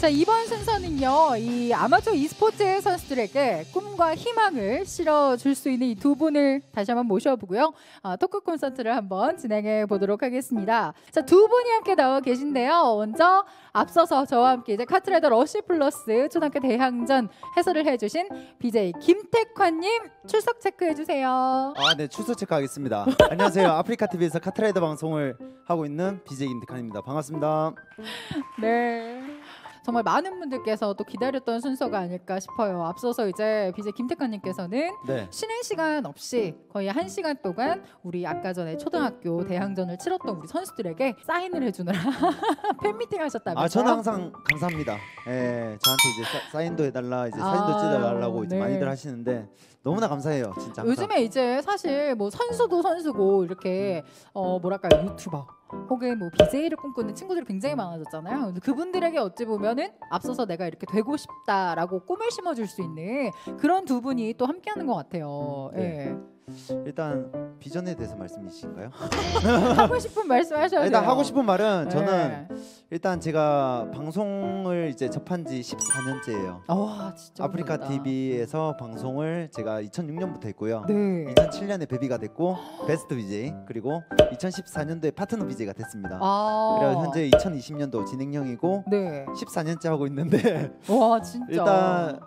자 이번 순서는요 이 아마추어 e스포츠 선수들에게 꿈과 희망을 실어줄 수 있는 이 두 분을 다시 한번 모셔보고요 아, 토크 콘서트를 한번 진행해 보도록 하겠습니다 자 두 분이 함께 나와 계신데요 먼저 앞서서 저와 함께 이제 카트라이더 러시 플러스 초등학교 대항전 해설을 해주신 BJ 김택환님 출석 체크해 주세요 아, 네 출석 체크하겠습니다. 안녕하세요. 아프리카 TV에서 카트라이더 방송을 하고 있는 BJ 김태칸입니다. 반갑습니다. 네. 정말 많은 분들께서 또 기다렸던 순서가 아닐까 싶어요. 앞서서 이제 BJ 김태환님께서는 네. 쉬는 시간 없이 거의 한 시간 동안 우리 아까 전에 초등학교 대항전을 치렀던 우리 선수들에게 사인을 해주느라 팬미팅 하셨다면서요? 아, 저는 항상 감사합니다. 예, 저한테 이제 사, 사인도 해달라, 이제 사진도 아, 찍어달라고 이제 네. 많이들 하시는데 너무나 감사해요, 진짜. 항상. 요즘에 이제 사실 뭐 선수도 선수고 이렇게 어 뭐랄까 유튜버 혹은 뭐 BJ를 꿈꾸는 친구들이 굉장히 많아졌잖아요. 근데 그분들에게 어찌 보면은 앞서서 내가 이렇게 되고 싶다라고 꿈을 심어줄 수 있는 그런 두 분이 또 함께하는 것 같아요. 네. 예. 일단 비전에 대해서 말씀이신가요? 하고 싶은 말씀하셔도 일단 돼요. 하고 싶은 말은 네. 저는 일단 제가 방송을 이제 접한 지 14년째예요. 와 진짜 아프리카 감사합니다. TV에서 방송을 제가 2006년부터 했고요. 네. 2007년에 베비가 됐고 베스트 BJ 그리고 2014년도에 파트너 BJ가 됐습니다. 아. 그래서 현재 2020년도 진행형이고 네. 14년째 하고 있는데 와 진짜. 일단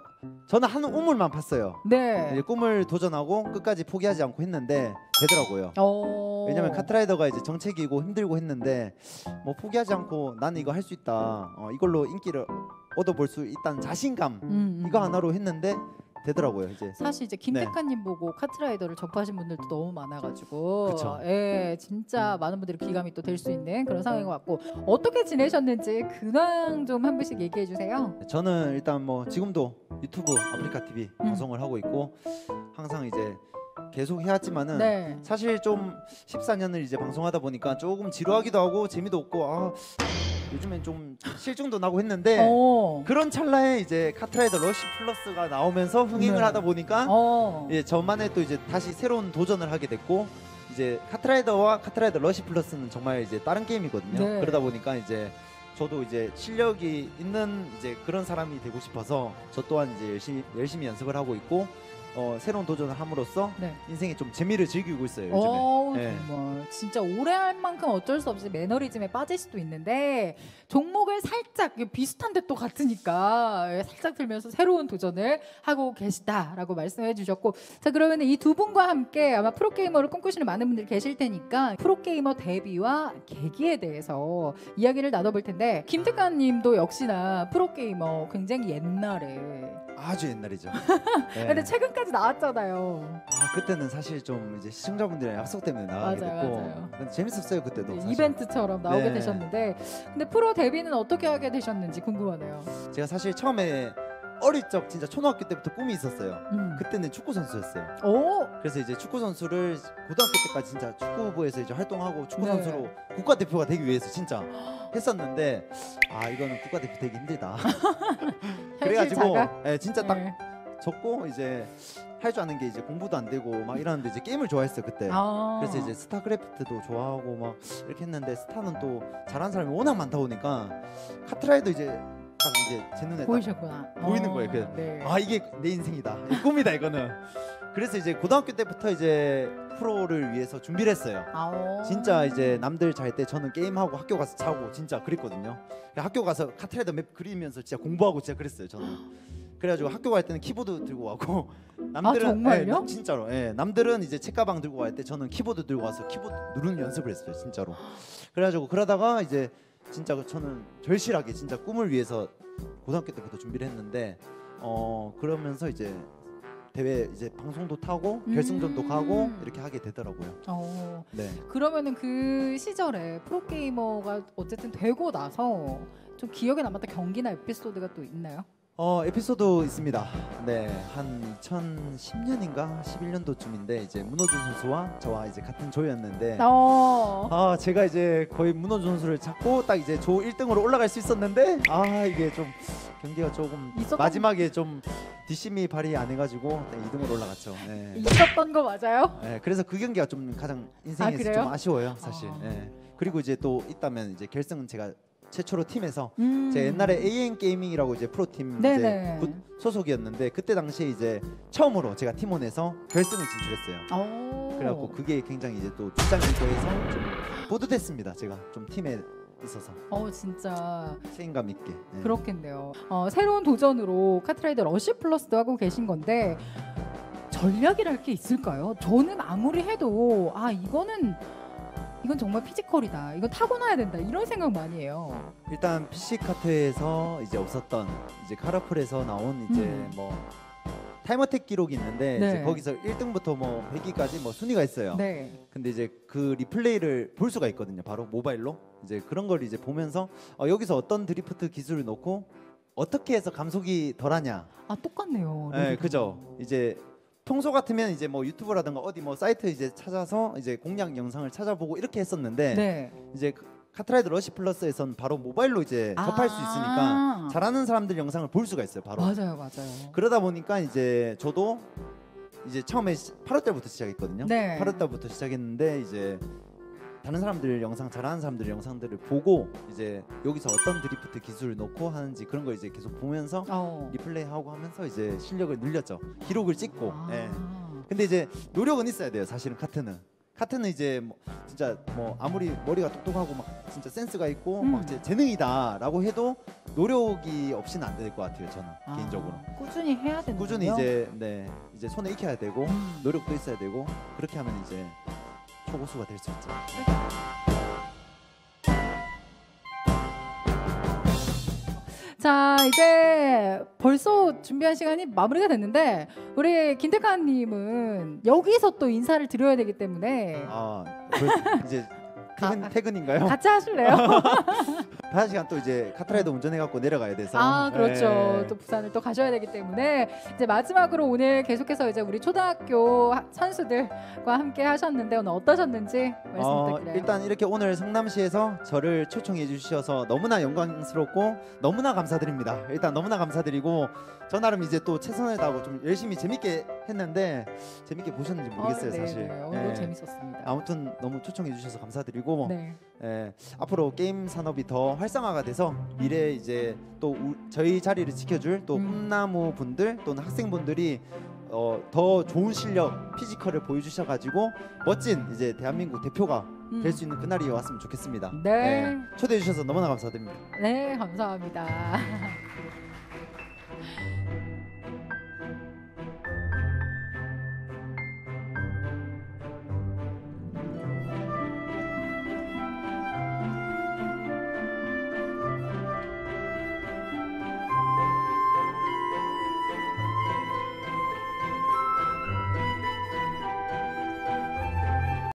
저는 한 우물만 팠어요. 네. 이제 꿈을 도전하고 끝까지 포기하지 않고 했는데 되더라고요. 어. 왜냐면 카트라이더가 이제 정책이고 힘들고 했는데 뭐 포기하지 않고 나는 이거 할 수 있다. 어, 이걸로 인기를 얻어볼 수 있다는 자신감 음, 음. 이거 하나로 했는데 되더라고요. 이제 사실 이제 김태카님 보고 카트라이더를 접하신 분들도 너무 많아가지고 그쵸. 예 진짜 많은 분들이 기감이 또 될 수 있는 그런 상황인 것 같고 어떻게 지내셨는지 근황 좀 한 분씩 얘기해 주세요. 저는 일단 뭐 지금도 유튜브 아프리카 TV 음. 방송을 하고 있고 항상 이제 계속 해왔지만은 네. 사실 좀 14년을 이제 방송하다 보니까 조금 지루하기도 하고 재미도 없고 아 요즘엔 좀 실증도 나고 했는데 어. 그런 찰나에 이제 카트라이더 러시 플러스가 나오면서 흥행을 네. 하다 보니까 어. 예, 저만의 또 이제 다시 새로운 도전을 하게 됐고 이제 카트라이더와 카트라이더 러시 플러스는 정말 이제 다른 게임이거든요. 네. 그러다 보니까 이제 저도 이제 실력이 있는 이제 그런 사람이 되고 싶어서 저 또한 이제 열심히 열심히 연습을 하고 있고 어, 새로운 도전을 함으로써 네. 인생에 좀 재미를 즐기고 있어요 요즘에. 어 네. 정말 진짜 오래 할 만큼 어쩔 수 없이 매너리즘에 빠질 수도 있는데 종목을 살짝 비슷한데 또 같으니까 예, 살짝 들면서 새로운 도전을 하고 계시다라고 말씀해 주셨고 자 그러면 이 두 분과 함께 아마 프로게이머를 꿈꾸시는 많은 분들이 계실 테니까 프로게이머 데뷔와 계기에 대해서 이야기를 나눠볼 텐데 김택환 님도 역시나 프로게이머 굉장히 옛날에 아주 옛날이죠. 네. 근데 최근까지 나왔잖아요 아 그때는 사실 좀 이제 시청자분들의 약속 때문에 나가게 맞아요, 됐고 맞아요. 근데 재밌었어요 그때도. 네, 사실. 이벤트처럼 나오게 네. 되셨는데 근데 프로 데뷔는 어떻게 하게 되셨는지 궁금하네요. 제가 사실 처음에 어릴 적 진짜 초등학교 때부터 꿈이 있었어요. 음. 그때는 축구 선수였어요. 오, 그래서 이제 축구 선수를 고등학교 때까지 진짜 축구부에서 이제 활동하고 축구 네. 선수로 국가 대표가 되기 위해서 진짜 했었는데 아 이거는 국가 대표 되기 힘들다. 그래가지고. 예, 진짜 딱 네. 적고 이제 할 줄 아는 게 이제 공부도 안 되고 막 이러는데 이제 게임을 좋아했어요 그때. 아. 그래서 이제 스타크래프트도 좋아하고 막 이렇게 했는데 스타는 또 잘하는 사람이 워낙 많다 보니까 카트라이더 이제 딱 이제 제 눈에 딱 보이셨구나. 보이는 어, 거예요, 그- 네. 아 이게 내 인생이다 이 꿈이다 이거는 그래서 이제 고등학교 때부터 이제 프로를 위해서 준비를 했어요 아, 어. 진짜 이제 남들 잘 때 저는 게임하고 학교 가서 자고 진짜 그랬거든요 학교 가서 카트라이더 맵 그리면서 진짜 공부하고 진짜 그랬어요 저는 그래가지고 학교 갈 때는 키보드 들고 가고 남들은 아, 정말요? 예, 나- 진짜로 예, 남들은 이제 책가방 들고 갈 때 저는 키보드 들고 와서 키보드 누르는 연습을 했어요 진짜로 그래가지고 그러다가 이제 진짜 그 저는 절실하게 진짜 꿈을 위해서 고등학교 때부터 준비를 했는데 어 그러면서 이제 대회 이제 방송도 타고 결승전도 음. 가고 이렇게 하게 되더라고요. 어. 네. 그러면은 그 시절에 프로게이머가 어쨌든 되고 나서 좀 기억에 남았던 경기나 에피소드가 또 있나요? 어 에피소드 있습니다. 네, 한 2010년인가 11년도쯤인데 이제 문호준 선수와 저와 이제 같은 조였는데 어. 아 제가 이제 거의 문호준 선수를 잡고 딱 이제 조 1등으로 올라갈 수 있었는데 아 이게 좀 경기가 조금 있었던- 마지막에 좀 뒷심이 발휘 안 해가지고 네, 2등으로 올라갔죠. 네. 있었던 거 맞아요? 네, 그래서 그 경기가 좀 가장 인생에서 그래요? 좀 아쉬워요, 사실. 아. 네. 그리고 이제 또 있다면 이제 결승은 제가 최초로 팀에서 음. 제 옛날에 AN 게이밍이라고 이제 프로팀. 이제 구- 소속이었는데 그때 당시에 이제 처음으로 제가 팀원에서 결승을 진출했어요. 오. 그래갖고 그게 굉장히 이제 또 출장이고 해서 좀 뿌듯했습니다. 제가 좀 팀에 있어서 어 진짜 책임감 있게. 네. 그렇겠네요. 어, 새로운 도전으로 카트라이더 러시 플러스도 하고 계신 건데 전략이랄 게 있을까요? 저는 아무리 해도 아 이거는 이건 정말 피지컬이다. 이건 타고나야 된다. 이런 생각 많이 해요. 일단 PC 카트에서 이제 없었던 이제 카라풀에서 나온 이제 음. 뭐 타이머택 기록이 있는데 네. 이제 거기서 1등부터 뭐 100위까지 뭐 순위가 있어요. 네. 근데 이제 그 리플레이를 볼 수가 있거든요. 바로 모바일로 이제 그런 걸 이제 보면서 어, 여기서 어떤 드리프트 기술을 넣고 어떻게 해서 감속이 덜하냐. 아 똑같네요. 네. 그죠. 이제 평소 같으면 이제 뭐 유튜브라든가 어디 뭐 사이트 이제 찾아서 이제 공략 영상을 찾아보고 이렇게 했었는데 네. 이제 그 카트라이더 러시 플러스에선 바로 모바일로 이제 접할 수 있으니까 아. 잘하는 사람들 영상을 볼 수가 있어요. 바로. 맞아요, 맞아요. 그러다 보니까 이제 저도 이제 처음에 8월 달부터 시작했거든요. 네. 8월 달부터 시작했는데 이제 다른 사람들 영상 잘하는 사람들 영상들을 보고 이제 여기서 어떤 드리프트 기술을 넣고 하는지 그런 걸 이제 계속 보면서 어. 리플레이 하고 하면서 이제 실력을 늘렸죠. 기록을 찍고. 아. 예. 근데 이제 노력은 있어야 돼요. 사실은 카트는. 카트는 이제 뭐 진짜 뭐 아무리 머리가 똑똑하고 막 진짜 센스가 있고 음. 막 제 재능이다라고 해도 노력이 없이는 안 될 것 같아요. 저는 아, 개인적으로. 꾸준히 해야 된다. 꾸준히 이제 네 이제 손에 익혀야 되고 음. 노력도 있어야 되고 그렇게 하면 이제 초고수가 될 수 있죠. 자 이제 벌써 준비한 시간이 마무리가 됐는데 우리 김태칸님은 여기서 또 인사를 드려야 되기 때문에 아 그, 이제 퇴근, 아, 퇴근인가요? 같이 하실래요? 다른 시간 또 이제 카트라이더 운전해갖고 내려가야 돼서. 아 그렇죠. 네. 또 부산을 또 가셔야 되기 때문에 이제 마지막으로 오늘 계속해서 이제 우리 초등학교 하- 선수들과 함께 하셨는데 오늘 어떠셨는지 말씀 어, 부탁드려요. 일단 이렇게 오늘 성남시에서 저를 초청해 주셔서 너무나 영광스럽고 너무나 감사드립니다. 일단 너무나 감사드리고 저 나름 이제 또 최선을 다하고 좀 열심히 재밌게 했는데 재밌게 보셨는지 모르겠어요 어, 네, 사실. 네. 오늘 예. 재밌었습니다. 아무튼 너무 초청해 주셔서 감사드리고 네. 예, 앞으로 게임 산업이 더 활성화가 돼서 미래 이제 또 우- 저희 자리를 지켜줄 또 음. 꿈나무 분들 또는 학생분들이 어, 더 좋은 실력 피지컬을 보여주셔가지고 멋진 이제 대한민국 대표가 음. 될수 있는 그날이 왔으면 좋겠습니다. 네. 초대해 주셔서 너무나 감사드립니다. 네, 감사합니다.